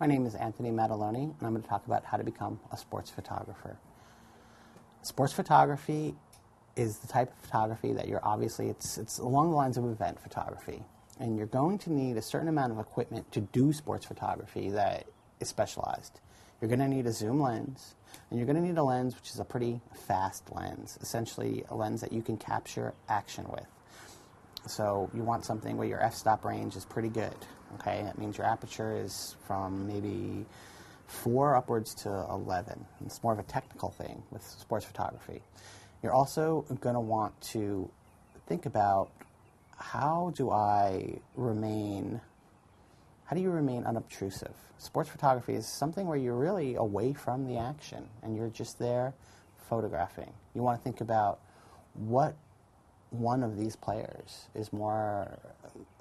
My name is Anthony Mataloni, and I'm going to talk about how to become a sports photographer. Sports photography is the type of photography that you're obviously, it's, it's along the lines of event photography. And you're going to need a certain amount of equipment to do sports photography that is specialized. You're going to need a zoom lens, and you're going to need a lens which is a pretty fast lens, essentially a lens that you can capture action with. So you want something where your f-stop range is pretty good. Okay, that means your aperture is from maybe four upwards to 11. It's more of a technical thing with sports photography. You're also going to want to think about how do I remain, how do you remain unobtrusive? Sports photography is something where you're really away from the action and you're just there photographing. You want to think about what one of these players is more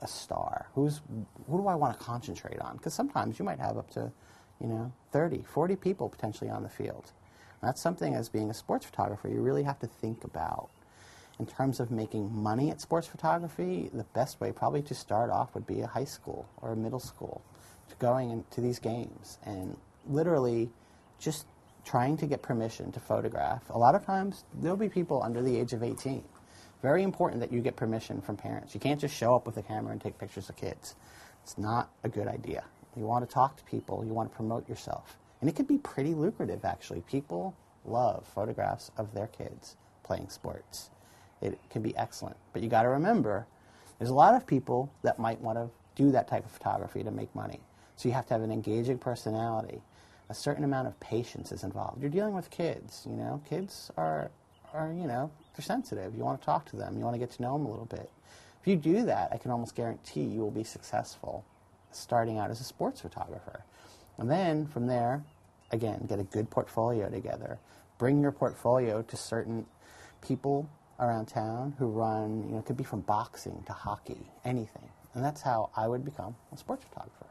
a star? Who's who do I want to concentrate on? Because sometimes you might have up to, you know, 30, 40 people potentially on the field. And that's something as being a sports photographer you really have to think about. In terms of making money at sports photography, the best way probably to start off would be a high school or a middle school, to going into these games and literally just trying to get permission to photograph. A lot of times there'll be people under the age of 18 very important that you get permission from parents. You can't just show up with a camera and take pictures of kids. It's not a good idea. You want to talk to people, you want to promote yourself. And it can be pretty lucrative, actually. People love photographs of their kids playing sports. It can be excellent. But you got to remember, there's a lot of people that might want to do that type of photography to make money. So you have to have an engaging personality. A certain amount of patience is involved. You're dealing with kids, you know. Kids are are, you know, they're sensitive. You want to talk to them. You want to get to know them a little bit. If you do that, I can almost guarantee you will be successful starting out as a sports photographer. And then from there, again, get a good portfolio together. Bring your portfolio to certain people around town who run, you know, it could be from boxing to hockey, anything. And that's how I would become a sports photographer.